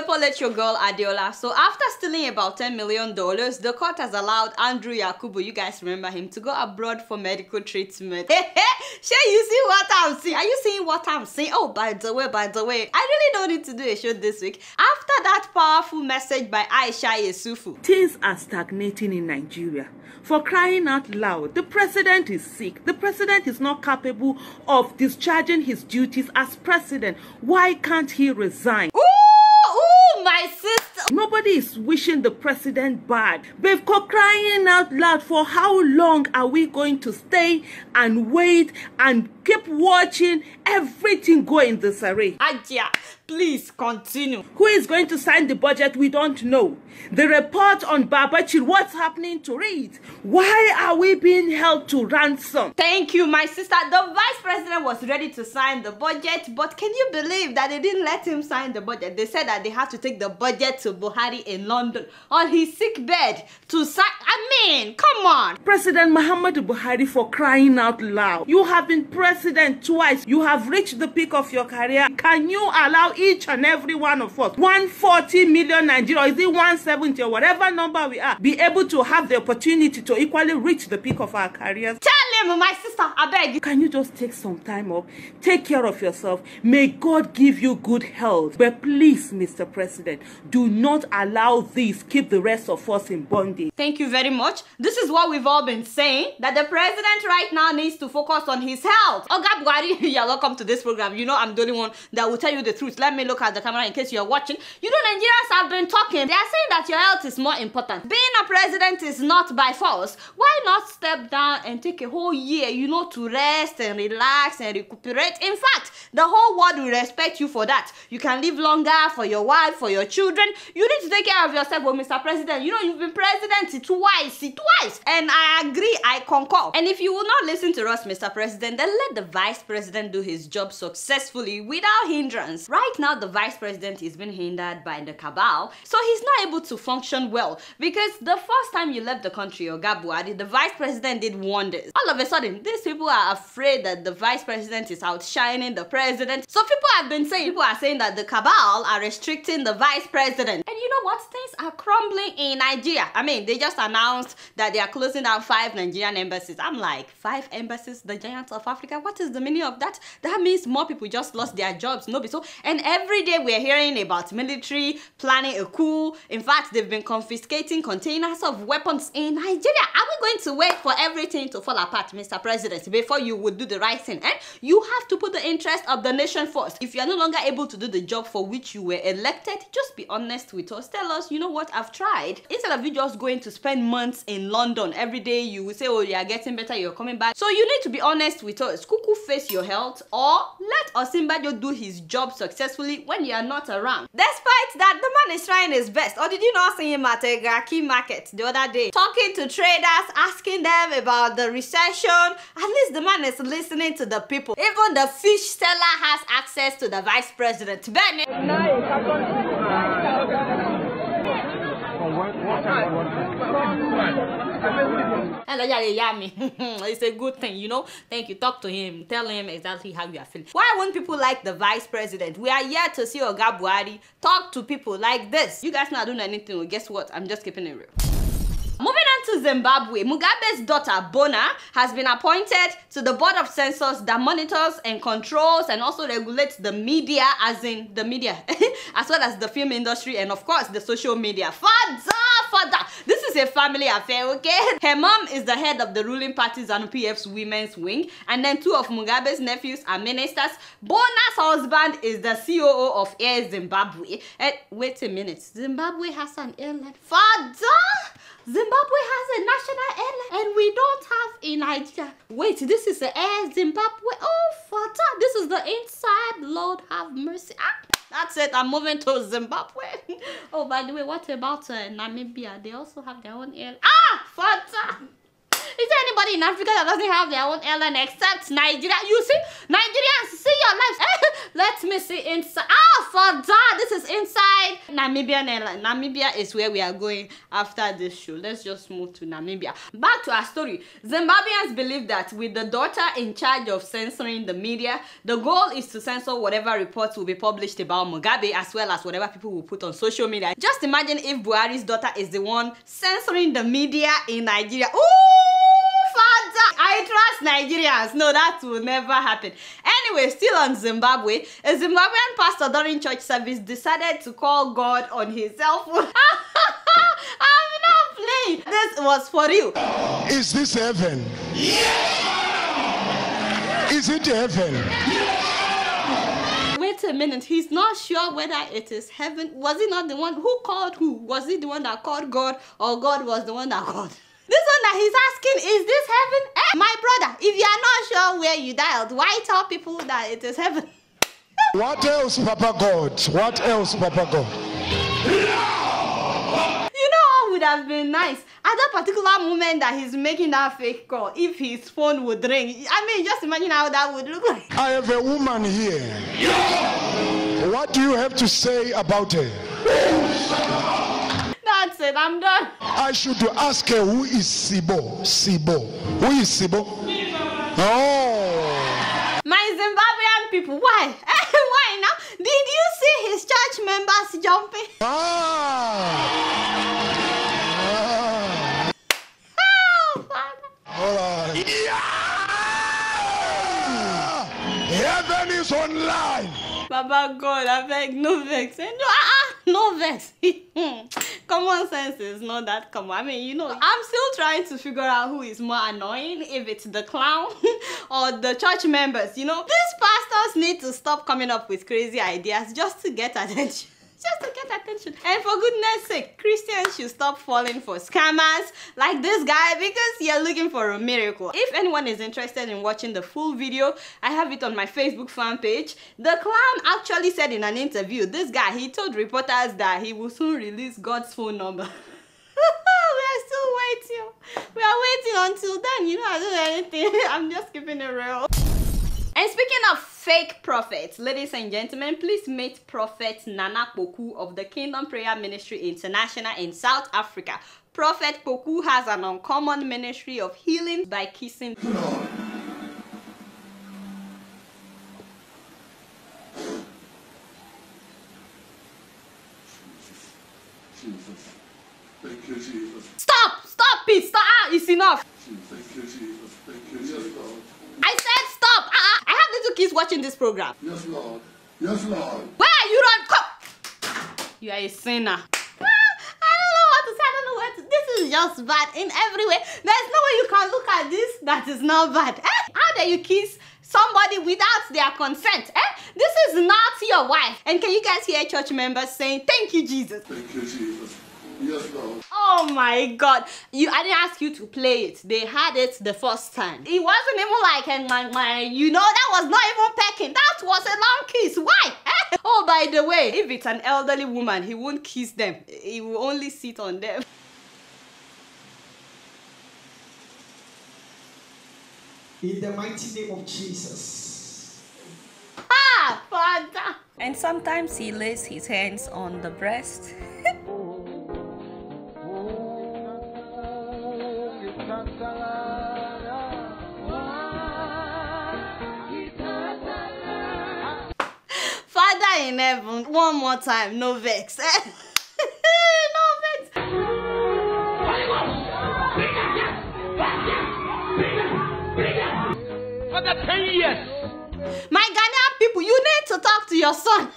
Up, your girl Adeola. So, after stealing about $10 million, the court has allowed Andrew Yakubu, you guys remember him, to go abroad for medical treatment. Sure, you see what I'm seeing? Are you seeing what I'm seeing? Oh, by the way, by the way, I really don't need to do a show this week. After that powerful message by Aisha Yesufu. Things are stagnating in Nigeria. For crying out loud, the president is sick. The president is not capable of discharging his duties as president. Why can't he resign? Nobody is wishing the president bad. They've got crying out loud for how long are we going to stay and wait and keep watching everything go in disarray? Aja, please continue. Who is going to sign the budget? We don't know. The report on Babachir, what's happening to it? Why are we being held to ransom? Thank you, my sister. The vice president was ready to sign the budget, but can you believe that they didn't let him sign the budget? They said that they have to take the budget to Buhari in London on his sick bed to sign. I mean, come on. President Muhammadu Buhari for crying out loud. You have been president twice. You have reached the peak of your career. Can you allow each and every one of us, 140 million Nigeria, is it 170 or whatever number we are, be able to have the opportunity to equally reach the peak of our careers? Tell him, my sister, I beg you. Can you just take some time off? Take care of yourself. May God give you good health. But please, Mr. President, do not allow this keep the rest of us in bondage. Thank you very much. This is what we've all been saying that the president right now needs to focus on his health. Oga Buhari, you're welcome to this program. You know I'm the only one that will tell you the truth. Let me look at the camera in case you're watching. You know, Nigerians have been talking. They are saying that your health is more important. Being a president is not by force. Why not step down and take a whole year, you know, to rest and relax and recuperate? In fact, the whole world will respect you for that. You can live longer for your wife, for your children. You need to take care of yourself, well, Mr. President. You know, you've been president twice, twice. And I agree, I concur. And if you will not listen to us, Mr. President, then let the vice president do his job successfully without hindrance. Right now, the vice president is being hindered by the cabal, so he's not able to function well because the first time you left the country, Oga Buhari, the vice president did wonders. All of a sudden, these people are afraid that the vice president is outshining the president. So people have been saying, people are saying that the cabal are restricting the vice president. And you know what? Things are crumbling in Nigeria. I mean, they just announced that they are closing down five Nigerian embassies. I'm like, five embassies, the giants of Africa? What is the meaning of that? That means more people just lost their jobs, no so. And every day we're hearing about military planning a coup. In fact, they've been confiscating containers of weapons in Nigeria. Are we going to wait for everything to fall apart, Mr. President, before you would do the right thing? And you have to put the interest of the nation first. If you are no longer able to do the job for which you were elected, just be honest with us. Tell us, you know what, I've tried. Instead of you just going to spend months in London every day, you will say, oh, you are getting better, you're coming back. So you need to be honest with us. Kuku face your health or let Osinbajo do his job successfully when you are not around. Despite that, the man is trying his best. Or did you not see him at a Garki market the other day? Talking to traders, asking them about the recession. At least the man is listening to the people. Even the fish seller has access to the vice president. Benny. Hello, yeah, yeah, me. it's a good thing, you know. Thank you. Talk to him. Tell him exactly how you are feeling. Why won't people like the vice president? We are here to see Oga Buhari talk to people like this. You guys not doing anything. Guess what? I'm just keeping it real. Moving on to Zimbabwe, Mugabe's daughter Bona has been appointed to the board of censors that monitors and controls and also regulates the media, as in the media, as well as the film industry and of course the social media. Father, father, this is a family affair, okay? Her mom is the head of the ruling party ZANU-PF's women's wing, and then two of Mugabe's nephews are ministers. Bona's husband is the COO of Air Zimbabwe. And wait a minute, Zimbabwe has an airline. Father! Zimbabwe has a national airline and we don't have in Nigeria. Wait, this is the Air Zimbabwe. Oh, Father, this is the inside. Lord have mercy. Ah, that's it. I'm moving to Zimbabwe. oh, by the way, what about uh, Namibia? They also have their own airline. Ah, Father. Is there anybody in Africa that doesn't have their own airline except Nigeria? You see, Nigerians, see your lives. Let me see inside. Ah, for that, this is inside Namibian airline. Namibia is where we are going after this show. Let's just move to Namibia. Back to our story. Zimbabweans believe that with the daughter in charge of censoring the media, the goal is to censor whatever reports will be published about Mugabe as well as whatever people will put on social media. Just imagine if Buhari's daughter is the one censoring the media in Nigeria. Ooh! I trust Nigerians. No, that will never happen. Anyway, still on Zimbabwe, a Zimbabwean pastor during church service decided to call God on his cell phone. I'm not playing. This was for you. Is this heaven? Is it heaven? Wait a minute, he's not sure whether it is heaven. Was he not the one who called who? Was he the one that called God or God was the one that called? This one that he's asking, is this heaven? Eh? My brother, if you are not sure where you dialed, why tell people that it is heaven? What else, Papa God? What else, Papa God? You know what would have been nice? At that particular moment that he's making that fake call, if his phone would ring. I mean, just imagine how that would look like. I have a woman here. What do you have to say about her? That's it, I'm done. I should ask her who is Sibo. Sibo. Who is Sibo? Oh. My Zimbabwean people, why? why now? Did you see his church members jumping? Ah. ah. Oh, Father. All right. Heaven is online. Baba God, I beg, no vex. Eh, No, ah, ah, no vex. common sense is not that common. I mean, you know, I'm still trying to figure out who is more annoying, if it's the clown or the church members. You know, these pastors need to stop coming up with crazy ideas just to get attention. Just to get attention. And for goodness sake, Christians should stop falling for scammers like this guy because you're looking for a miracle. If anyone is interested in watching the full video, I have it on my Facebook fan page. The clown actually said in an interview, this guy, he told reporters that he will soon release God's phone number. we are still waiting. We are waiting until then. You know, I don't know anything. I'm just keeping it real. And speaking of fake prophets, ladies and gentlemen, please meet Prophet Nana Poku of the Kingdom Prayer Ministry International in South Africa. Prophet Poku has an uncommon ministry of healing by kissing. Watching this program. Yes, Lord. Yes, Lord. Where are you run? Come! You are a sinner. Ah, I don't know what to say. I don't know what to. This is just bad in every way. There's no way you can look at this that is not bad. Eh? How dare you kiss somebody without their consent? Eh? This is not your wife. And can you guys hear church members saying, Thank you, Jesus? Thank you, Jesus. Yes, Lord. Oh my god. You I didn't ask you to play it. They had it the first time. It wasn't even like and my, my you know that was not even pecking. That was a long kiss. Why? Eh? Oh by the way, if it's an elderly woman, he won't kiss them. He will only sit on them. In the mighty name of Jesus. Ah, father. And sometimes he lays his hands on the breast. Heaven, one more time, no vex. no vex. For the 10 years. My Ghanaian people, you need to talk to your son.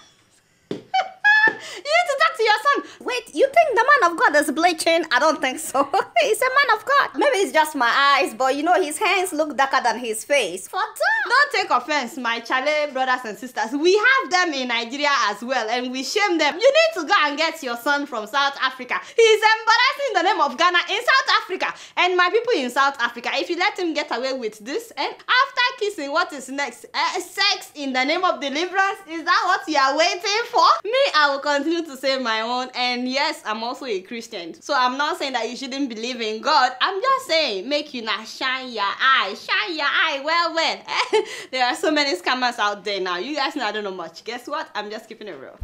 Your son. Wait, you think the man of God is bleaching? I don't think so. He's a man of God. Maybe it's just my eyes, but you know his hands look darker than his face. For Don't take offense, my Chale brothers and sisters. We have them in Nigeria as well, and we shame them. You need to go and get your son from South Africa. He's embarrassing the name of Ghana in South Africa. And my people in South Africa, if you let him get away with this, and after kissing, what is next? Uh, sex in the name of deliverance? Is that what you are waiting for? Me, I will continue to say my own, and yes, I'm also a Christian. So I'm not saying that you shouldn't believe in God. I'm just saying, make you not shine your eye. Shine your eye. Well, well. there are so many scammers out there now. You guys know I don't know much. Guess what? I'm just keeping it real.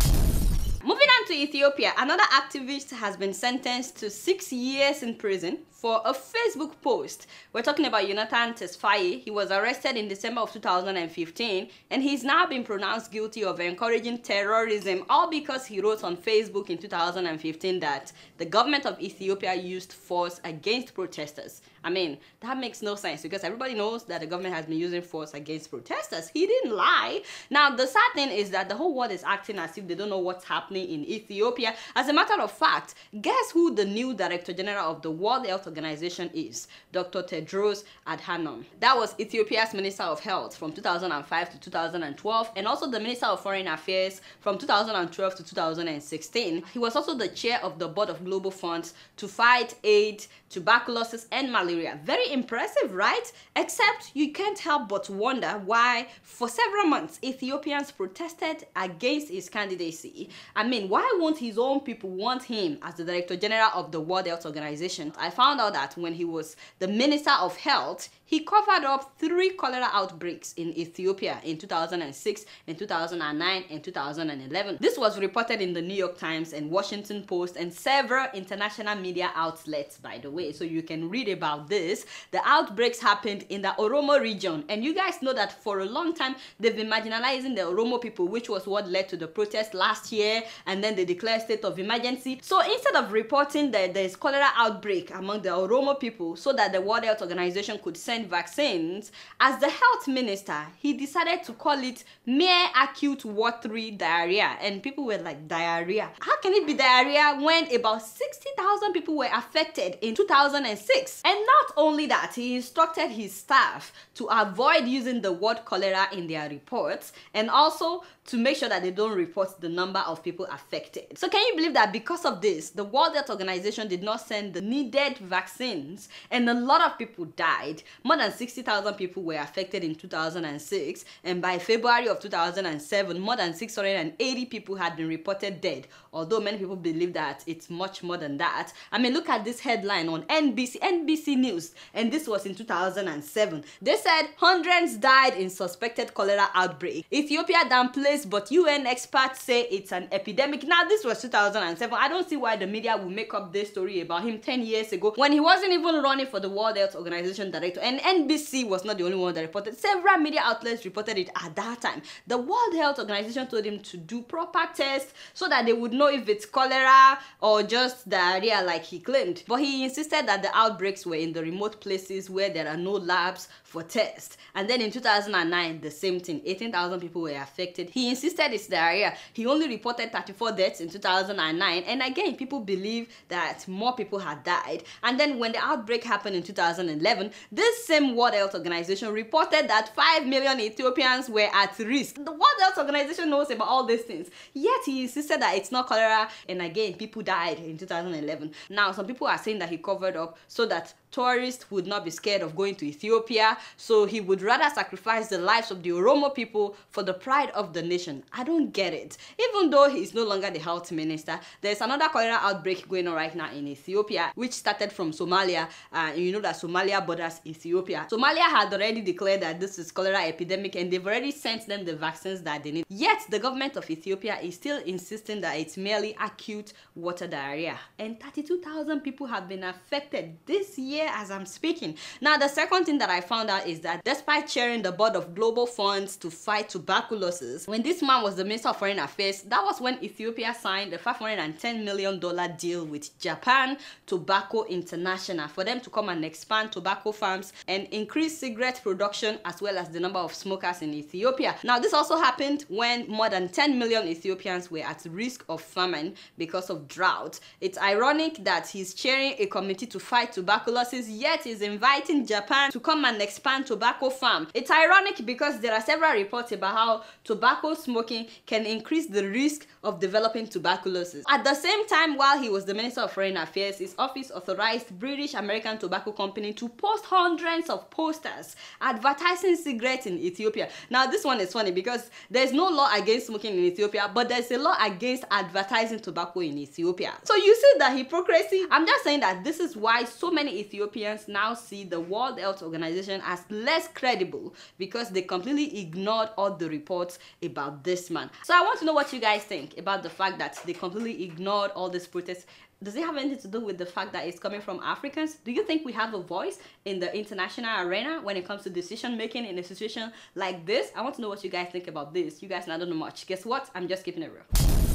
Moving on to Ethiopia, another activist has been sentenced to six years in prison for a Facebook post. We're talking about Jonathan Tesfaye. He was arrested in December of 2015 and he's now been pronounced guilty of encouraging terrorism all because he wrote on Facebook in 2015 that the government of Ethiopia used force against protesters. I mean, that makes no sense because everybody knows that the government has been using force against protesters. He didn't lie. Now, the sad thing is that the whole world is acting as if they don't know what's happening in Ethiopia. As a matter of fact, guess who the new Director General of the World Health Organization is? Dr. Tedros Adhanom. That was Ethiopia's Minister of Health from 2005 to 2012 and also the Minister of Foreign Affairs from 2012 to 2016. He was also the chair of the Board of Global Funds to fight AIDS, tuberculosis, and malaria. Very impressive, right? Except you can't help but wonder why, for several months, Ethiopians protested against his candidacy. I mean, why won't his own people want him as the Director General of the World Health Organization? I found out that when he was the Minister of Health, he covered up three cholera outbreaks in Ethiopia in 2006, in 2009, and 2011. This was reported in the New York Times and Washington Post and several international media outlets, by the way. So you can read about this. The outbreaks happened in the Oromo region, and you guys know that for a long time they've been marginalizing the Oromo people, which was what led to the protest last year, and then they declared state of emergency. So instead of reporting that there's cholera outbreak among the Oromo people, so that the World Health Organization could send vaccines, as the health minister, he decided to call it mere acute watery diarrhea. And people were like, diarrhea? How can it be diarrhea when about 60,000 people were affected in 2006? And not only that, he instructed his staff to avoid using the word cholera in their reports and also to make sure that they don't report the number of people affected. So can you believe that because of this, the World Health Organization did not send the needed vaccines and a lot of people died. More than 60,000 people were affected in 2006 and by February of 2007, more than 680 people had been reported dead. Although many people believe that it's much more than that. I mean, look at this headline on NBC, NBC News, and this was in 2007. They said hundreds died in suspected cholera outbreak. Ethiopia downplays but UN experts say it's an epidemic. Now, this was 2007. I don't see why the media will make up this story about him 10 years ago when he wasn't even running for the World Health Organization director. And NBC was not the only one that reported. Several media outlets reported it at that time. The World Health Organization told him to do proper tests so that they would know if it's cholera or just diarrhea like he claimed. But he insisted that the outbreaks were in the remote places where there are no labs for tests. And then in 2009, the same thing. 18,000 people were affected. He insisted it's diarrhea. He only reported 34 deaths in 2009. And again, people believe that more people had died. And then when the outbreak happened in 2011, this same World Health Organization reported that 5 million Ethiopians were at risk. The World Health Organization knows about all these things. Yet he insisted that it's not cholera. And again, people died in 2011. Now, some people are saying that he covered up. So that tourists would not be scared of going to Ethiopia, so he would rather sacrifice the lives of the Oromo people for the pride of the nation. I don't get it. Even though he is no longer the health minister, there's another cholera outbreak going on right now in Ethiopia, which started from Somalia. Uh, you know that Somalia borders Ethiopia. Somalia had already declared that this is cholera epidemic and they've already sent them the vaccines that they need. Yet the government of Ethiopia is still insisting that it's merely acute water diarrhea. And 32,000 people have been affected this year year as I'm speaking. Now, the second thing that I found out is that despite chairing the board of global funds to fight tuberculosis, when this man was the Minister of Foreign Affairs, that was when Ethiopia signed a $510 million deal with Japan Tobacco International for them to come and expand tobacco farms and increase cigarette production as well as the number of smokers in Ethiopia. Now, this also happened when more than 10 million Ethiopians were at risk of famine because of drought. It's ironic that he's chairing a committee to fight tuberculosis tuberculosis, yet is inviting Japan to come and expand tobacco farm. It's ironic because there are several reports about how tobacco smoking can increase the risk of developing tuberculosis. At the same time, while he was the Minister of Foreign Affairs, his office authorized British American Tobacco Company to post hundreds of posters advertising cigarettes in Ethiopia. Now, this one is funny because there's no law against smoking in Ethiopia, but there's a law against advertising tobacco in Ethiopia. So you see the hypocrisy? I'm just saying that this is why so many Ethiopians now see the World Health Organization as less credible because they completely ignored all the reports about this man. So I want to know what you guys think about the fact that they completely ignored all these protests does it have anything to do with the fact that it's coming from Africans? Do you think we have a voice in the international arena when it comes to decision making in a situation like this? I want to know what you guys think about this. You guys I don't know much. Guess what? I'm just keeping it real.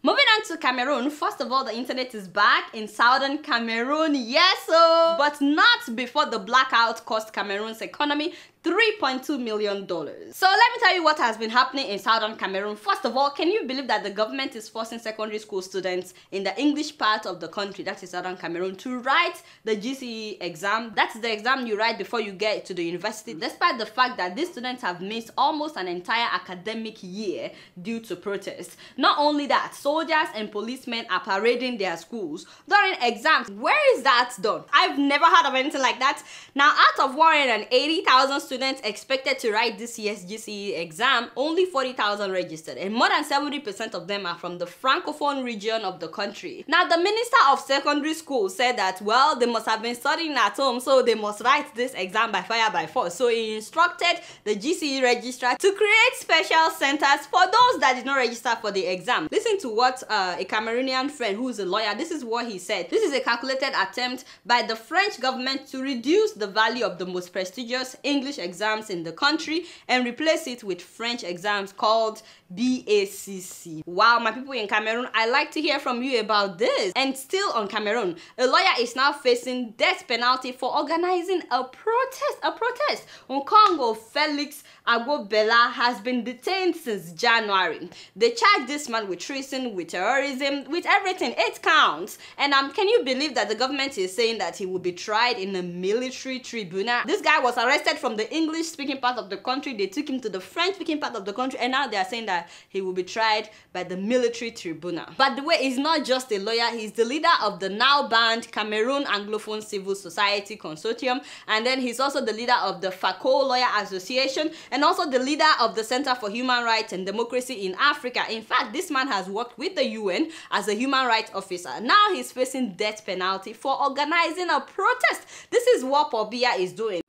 Moving on to Cameroon, first of all, the internet is back in southern Cameroon, yes, so, but not before the blackout cost Cameroon's economy $3.2 million. So let me tell you what has been happening in southern Cameroon. First of all, can you believe that the government is forcing secondary school students in the English part of the country, that is southern Cameroon, to write the GCE exam? That's the exam you write before you get to the university, mm. despite the fact that these students have missed almost an entire academic year due to protests. Not only that, soldiers and policemen are parading their schools during exams. Where is that done? I've never heard of anything like that. Now, out of 180,000 students expected to write this year's GCE exam, only 40,000 registered, and more than 70% of them are from the Francophone region of the country. Now, the Minister of Secondary School said that, well, they must have been studying at home, so they must write this exam by fire by force. So he instructed the GCE registrar to create special centers for those that did not register for the exam. Listen to what uh, a Cameroonian friend who is a lawyer, this is what he said. This is a calculated attempt by the French government to reduce the value of the most prestigious English exams in the country and replace it with French exams called BACC. Wow, my people in Cameroon, I like to hear from you about this. And still on Cameroon, a lawyer is now facing death penalty for organizing a protest. A protest. Nkongho, Felix Agbor Balla has been detained since January. They charge this man with treason, with terrorism, with everything. Eight counts. And um, can you believe that the government is saying that he will be tried in a military tribunal? This guy was arrested from the English-speaking part of the country. They took him to the French-speaking part of the country, and now they are saying that he will be tried by the military tribunal. By the way, he's not just a lawyer, he's the leader of the now banned Cameroon Anglophone Civil Society Consortium, and then he's also the leader of the FAKO Lawyer Association, and also the leader of the Center for Human Rights and Democracy in Africa. In fact, this man has worked with the UN as a human rights officer. Now he's facing death penalty for organizing a protest. This is what Paul Biya is doing.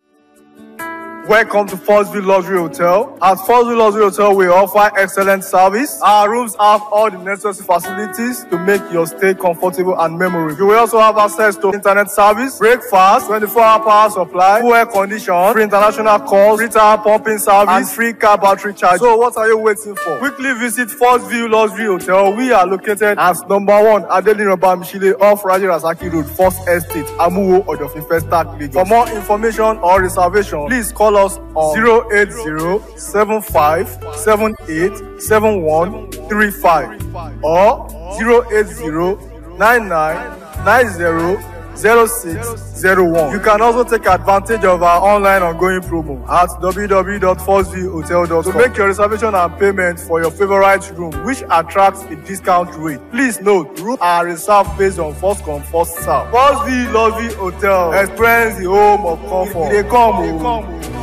Welcome to Forestville Luxury Hotel. At Forestville Luxury Hotel, we offer excellent service. Our rooms have all the necessary facilities to make your stay comfortable and memorable. You will also have access to internet service, breakfast, 24-hour power supply, full air condition, free international calls, free tire pumping service, and free car battery charge. So what are you waiting for? Quickly visit Forestville Luxury Hotel. We are located at number one Adeline Mishile off Raji Rasaki Road, First Estate, Amuwo, Odofin First Lagos. For more information or reservation, please call us on 080 75 78 7135 or 080 99 90 0601. You can also take advantage of our online ongoing promo at www.4zhotel.com to make your reservation and payment for your favorite room, which attracts a discount rate. Please note, rooms are reserved based on first come, first serve. 4Z Lovey Hotel. Experience the home of comfort. They come, oh. they come. Oh.